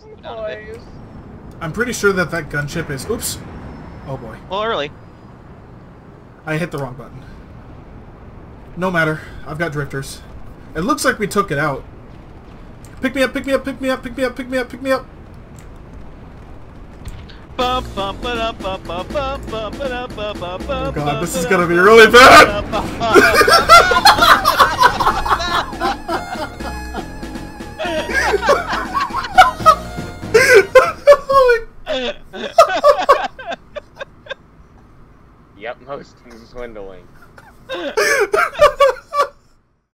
trying slow down a bit. I'm pretty sure that that gunship is... Oops. Oh boy. Well, early. I hit the wrong button. No matter. I've got drifters. It looks like we took it out. Pick me up, pick me up, pick me up, pick me up, pick me up, pick me up. Oh Oh god, this is gonna be really bad! yep, hosting's swindling.